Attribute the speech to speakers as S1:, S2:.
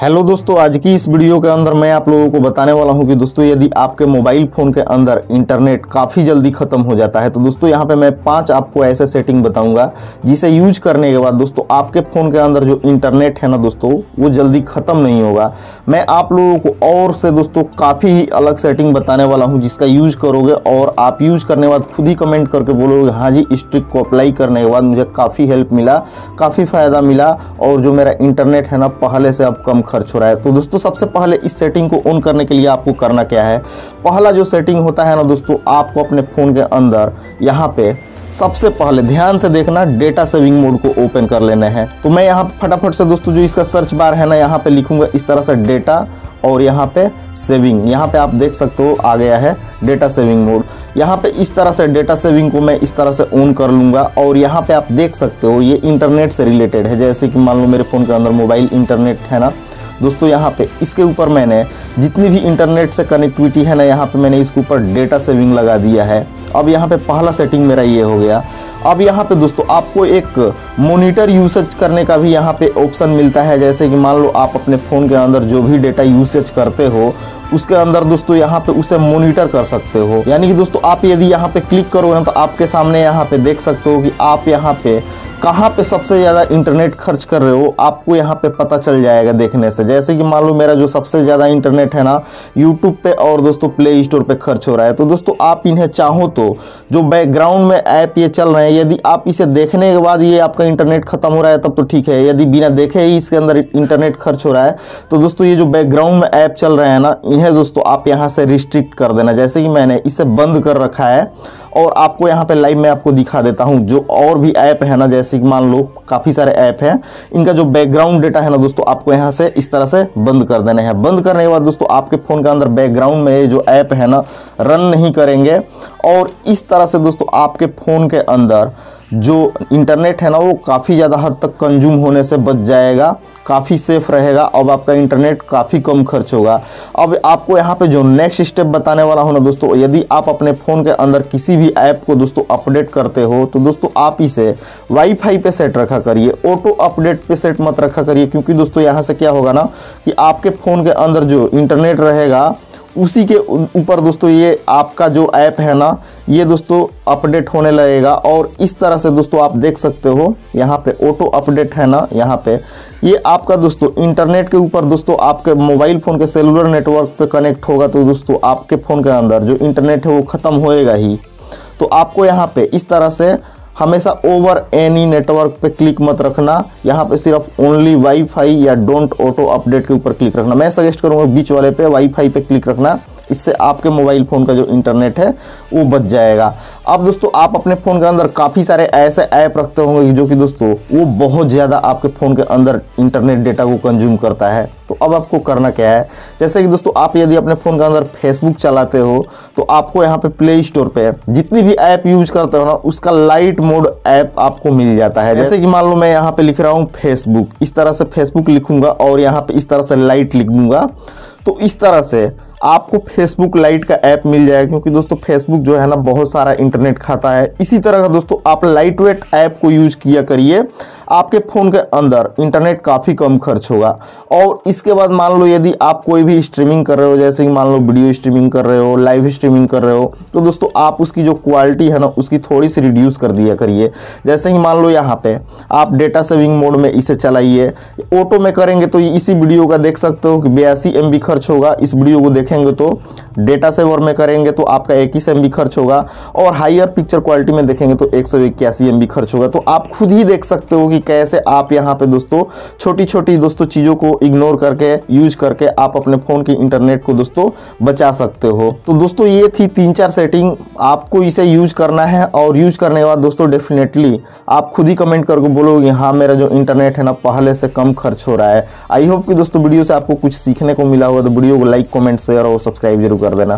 S1: Hello दोस्तों, आज की इस वीडियो के अंदर मैं आप लोगों को बताने वाला हूँ कि दोस्तों, यदि आपके मोबाइल फ़ोन के अंदर इंटरनेट काफ़ी जल्दी ख़त्म हो जाता है तो दोस्तों, यहाँ पे मैं पाँच आपको ऐसे सेटिंग बताऊँगा, जिसे यूज़ करने के बाद दोस्तों, आपके फ़ोन के अंदर जो इंटरनेट है ना दोस्तों, वो जल्दी ख़त्म नहीं होगा। मैं आप लोगों को और से दोस्तों, काफ़ी ही अलग सेटिंग बताने वाला हूँ, जिसका यूज़ करोगे और आप यूज़ करने के बाद खुद ही कमेंट करके बोलोगे हाँ जी, इस ट्रिक को अप्लाई करने के बाद मुझे काफ़ी हेल्प मिला, काफ़ी फ़ायदा मिला और जो मेरा इंटरनेट है ना, पहले से अब कम खर्च हो रहा है। तो दोस्तों, सबसे पहले इस सेटिंग को ऑन करने के लिए आपको करना क्या है? पहला जो सेटिंग होता है ना दोस्तों, आपको अपने फ़ोन के अंदर यहाँ पे सबसे पहले ध्यान से देखना डेटा सेविंग मोड को ओपन कर लेना है। तो मैं यहाँ फटाफट से दोस्तों, जो इसका सर्च बार है ना, यहाँ पे लिखूँगा इस तरह से डेटा और यहाँ पे सेविंग यहाँ पे आप देख सकते हो, आ गया है डेटा सेविंग मोड यहाँ पे इस तरह से डेटा सेविंग को मैं इस तरह से ऑन कर लूँगा और यहाँ पे आप देख सकते हो, ये इंटरनेट से रिलेटेड है। जैसे कि मान लो मेरे फ़ोन के अंदर मोबाइल इंटरनेट है ना दोस्तों, यहाँ पे इसके ऊपर मैंने जितनी भी इंटरनेट से कनेक्टिविटी है ना, यहाँ पे मैंने इसके ऊपर डेटा सेविंग लगा दिया है। अब यहाँ पे पहला सेटिंग मेरा ये हो गया। अब यहाँ पे दोस्तों, आपको एक मोनीटर यूसेज करने का भी यहाँ पे ऑप्शन मिलता है। जैसे कि मान लो, आप अपने फ़ोन के अंदर जो भी डेटा यूसेज करते हो, उसके अंदर दोस्तों यहाँ पे उसे मोनिटर कर सकते हो। यानी कि दोस्तों, आप यदि यहाँ पे क्लिक करोगे ना तो आपके सामने यहाँ पे देख सकते हो कि आप यहाँ पे कहाँ पे सबसे ज़्यादा इंटरनेट खर्च कर रहे हो, आपको यहाँ पे पता चल जाएगा देखने से। जैसे कि मान लो मेरा जो सबसे ज़्यादा इंटरनेट है ना यूट्यूब पे और दोस्तों प्ले स्टोर पे खर्च हो रहा है। तो दोस्तों, आप इन्हें चाहो तो जो बैकग्राउंड में ऐप ये चल रहे हैं, यदि आप इसे देखने के बाद ये आपका इंटरनेट खत्म हो रहा है, तब तो ठीक है। यदि बिना देखे ही इसके अंदर इंटरनेट खर्च हो रहा है तो दोस्तों ये जो बैकग्राउंड में ऐप चल रहे हैं ना, इन्हें दोस्तों आप यहाँ से रिस्ट्रिक्ट कर देना। जैसे कि मैंने इसे बंद कर रखा है। और आपको यहाँ पे लाइव में आपको दिखा देता हूँ जो और भी ऐप है ना, जैसे कि मान लो काफ़ी सारे ऐप हैं। इनका जो बैकग्राउंड डेटा है ना दोस्तों, आपको यहाँ से इस तरह से बंद कर देने हैं। बंद करने के बाद दोस्तों, आपके फ़ोन के अंदर बैकग्राउंड में जो ऐप है ना रन नहीं करेंगे। और इस तरह से दोस्तों, आपके फ़ोन के अंदर जो इंटरनेट है ना, वो काफ़ी ज़्यादा हद तक कंज्यूम होने से बच जाएगा। काफ़ी सेफ़ रहेगा। अब आपका इंटरनेट काफ़ी कम खर्च होगा। अब आपको यहाँ पे जो नेक्स्ट स्टेप बताने वाला हूँ ना दोस्तों, यदि आप अपने फ़ोन के अंदर किसी भी ऐप को दोस्तों अपडेट करते हो तो दोस्तों आप इसे वाईफाई पे सेट रखा करिए। ऑटो अपडेट पे सेट मत रखा करिए, क्योंकि दोस्तों यहाँ से क्या होगा ना कि आपके फ़ोन के अंदर जो इंटरनेट रहेगा उसी के ऊपर दोस्तों ये आपका जो ऐप है ना, ये दोस्तों अपडेट होने लगेगा और इस तरह से दोस्तों आप देख सकते हो, यहाँ पे ऑटो अपडेट है ना, यहाँ पे। ये आपका दोस्तों इंटरनेट के ऊपर दोस्तों आपके मोबाइल फ़ोन के सेलुलर नेटवर्क पे कनेक्ट होगा तो दोस्तों आपके फ़ोन के अंदर जो इंटरनेट है वो ख़त्म होएगा ही। तो आपको यहाँ पे इस तरह से हमेशा ओवर एनी नेटवर्क पे क्लिक मत रखना। यहाँ पे सिर्फ़ ओनली वाईफाई या डोंट ऑटो अपडेट के ऊपर क्लिक रखना। मैं सजेस्ट करूँगा बीच वाले पे वाईफाई पे क्लिक रखना। इससे आपके मोबाइल फ़ोन का जो इंटरनेट है, वो बच जाएगा। अब दोस्तों, आप अपने फ़ोन के अंदर काफ़ी सारे ऐसे ऐप रखते होंगे जो कि दोस्तों, वो बहुत ज़्यादा आपके फ़ोन के अंदर इंटरनेट डेटा को कंज्यूम करता है। तो अब आपको करना क्या है? जैसे कि दोस्तों, आप यदि अपने फ़ोन के अंदर फेसबुक चलाते हो तो आपको यहाँ पे प्ले स्टोर पे जितनी भी ऐप यूज़ करते हो ना, उसका लाइट मोड ऐप आपको मिल जाता है। जैसे कि मान लो मैं यहाँ पे लिख रहा हूँ फेसबुक इस तरह से फेसबुक लिखूँगा और यहाँ पे इस तरह से लाइट लिख दूँगा। तो इस तरह से आपको फेसबुक लाइट का ऐप मिल जाएगा, क्योंकि दोस्तों फेसबुक जो है ना, बहुत सारा इंटरनेट खाता है। इसी तरह का दोस्तों, आप लाइट वेट ऐप को यूज़ किया करिए। आपके फ़ोन के अंदर इंटरनेट काफ़ी कम खर्च होगा। और इसके बाद मान लो यदि आप कोई भी स्ट्रीमिंग कर रहे हो, जैसे कि मान लो वीडियो स्ट्रीमिंग कर रहे हो लाइव स्ट्रीमिंग कर रहे हो तो दोस्तों आप उसकी जो क्वालिटी है ना, उसकी थोड़ी सी रिड्यूस कर दिया करिए। जैसे कि मान लो यहाँ पे आप डेटा सेविंग मोड में इसे चलाइए। ऑटो में करेंगे तो इसी वीडियो का देख सकते हो कि बयासी एम खर्च होगा। इस वीडियो को देखेंगे तो डेटा सेवर में करेंगे तो आपका इक्कीस एम खर्च होगा और हाइयर पिक्चर क्वालिटी में देखेंगे तो एक सौ खर्च होगा। तो आप खुद ही देख सकते हो कि कैसे आप यहाँ पे दोस्तों छोटी छोटी दोस्तों चीज़ों को इग्नोर करके यूज़ करके आप अपने फ़ोन की इंटरनेट को दोस्तों बचा सकते हो। तो दोस्तों ये थी तीन चार सेटिंग आपको इसे यूज़ करना है और यूज़ करने के बाद दोस्तों डेफिनेटली आप खुद ही कमेंट करके बोलोगे हाँ मेरा जो इंटरनेट है ना, पहले से कम खर्च हो रहा है। आई होप कि दोस्तों वीडियो से आपको कुछ सीखने को मिला होगा तो वीडियो को लाइक कमेंट शेयर और सब्सक्राइब ज़रूर कर देना